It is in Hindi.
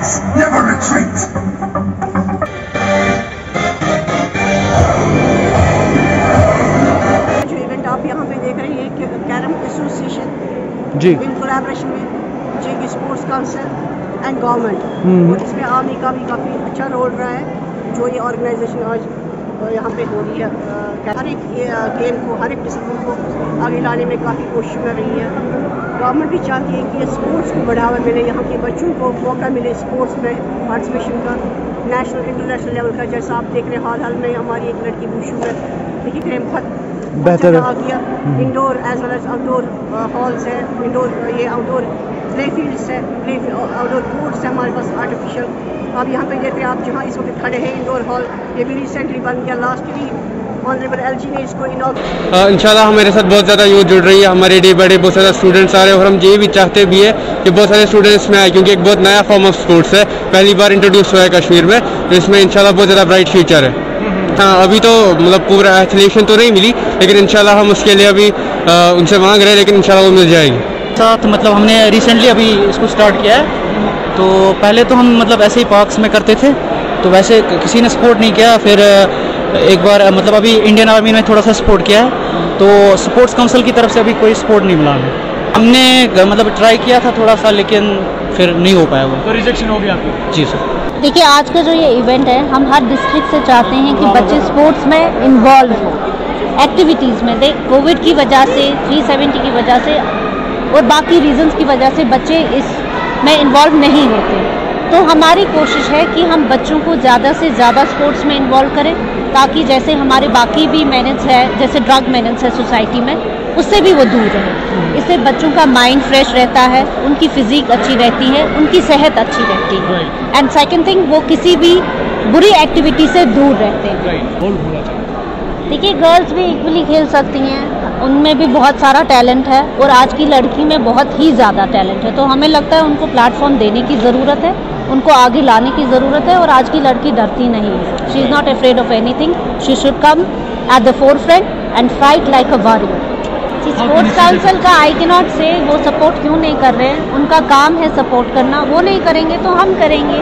never retreat. जो इवेंट आप यहाँ पे देख रहे हैं कैरम एसोसिएशन जी इन कोलैबोरेशन में जे sports council and government hmm. और इसमें आर्मी का भी काफ़ी अच्छा रोल रहा है जो ये ऑर्गेनाइजेशन आज यहाँ पे हो रही है हर एक गेम को हर एक डिसिप्लिन को आगे लाने में काफ़ी कोशिश कर रही है गवर्नमेंट भी चाहती है कि स्पोर्ट्स को बढ़ावा मिले। यहाँ के बच्चों को मौका मिले स्पोर्ट्स में पार्टिसिपेशन का नेशनल इंटरनेशनल लेवल का। जैसा आप देख रहे हैं हाल हाल में हमारी एक लड़की वुशु में देखिए कि बहुत बेहतर है। आ गया indoor as well as outdoor halls है। इंडोर ये आउटडोर प्ले फील्ड्स है। प्ले आउटडोर कोर्ट्स है हमारे पास आर्टिफिशियल अब यहाँ पे देख रहे हैं आप जहाँ इस वक्त खड़े हैं इंडोर हॉल ये भी रिसेंटली बन गया। लास्ट वीक इनॉग्रेट इंशाल्लाह हमारे साथ बहुत ज़्यादा यूथ जुड़ रही है हमारे डे बड़े बहुत सारे स्टूडेंट्स आ रहे हैं और हम ये भी चाहते भी है कि बहुत सारे स्टूडेंट्स में आए क्योंकि एक बहुत नया फॉर्म ऑफ़ स्पोर्ट्स है पहली बार इंट्रोड्यूस हुआ है कश्मीर में तो इसमें इंशाल्लाह बहुत ज़्यादा ब्राइट फ्यूचर है। हाँ अभी तो मतलब पूरा एथलीशन तो नहीं मिली लेकिन इंशाल्लाह हम उसके लिए अभी उनसे मांग रहे हैं लेकिन इंशाल्लाह वो मिल जाएगी। साथ मतलब हमने रिसेंटली अभी इसको स्टार्ट किया है तो पहले तो हम मतलब ऐसे ही पार्क्स में करते थे तो वैसे किसी ने सपोर्ट नहीं किया फिर एक बार मतलब अभी इंडियन आर्मी ने थोड़ा सा सपोर्ट किया है तो स्पोर्ट्स काउंसिल की तरफ़ से अभी कोई सपोर्ट नहीं मिला हमें। हमने मतलब ट्राई किया था थोड़ा सा लेकिन फिर नहीं हो पाया वो। तो रिजेक्शन हो गया आपकी? जी सर देखिए आज का जो ये इवेंट है हम हर डिस्ट्रिक्ट से चाहते हैं कि बच्चे स्पोर्ट्स में इन्वॉल्व हो एक्टिविटीज़ में। देख कोविड की वजह से 370 की वजह से और बाकी रीजंस की वजह से बच्चे इस में इन्वॉल्व नहीं होते। तो हमारी कोशिश है कि हम बच्चों को ज़्यादा से ज़्यादा स्पोर्ट्स में इन्वॉल्व करें ताकि जैसे हमारे बाकी भी मेहनत है जैसे ड्रग मेहनत है सोसाइटी में उससे भी वो दूर रहे। इससे बच्चों का माइंड फ्रेश रहता है उनकी फिजिक अच्छी रहती है उनकी सेहत अच्छी रहती है। एंड सेकेंड थिंग वो किसी भी बुरी एक्टिविटी से दूर रहते हैं। देखिए गर्ल्स भी इक्वली खेल सकती हैं। उनमें भी बहुत सारा टैलेंट है और आज की लड़की में बहुत ही ज़्यादा टैलेंट है। तो हमें लगता है उनको प्लेटफॉर्म देने की ज़रूरत है उनको आगे लाने की ज़रूरत है और आज की लड़की डरती नहीं है। She is not afraid of anything she should come at the forefront and fight like a warrior sports council का आई के नॉट से वो सपोर्ट क्यों नहीं कर रहे हैं। उनका काम है सपोर्ट करना। वो नहीं करेंगे तो हम करेंगे।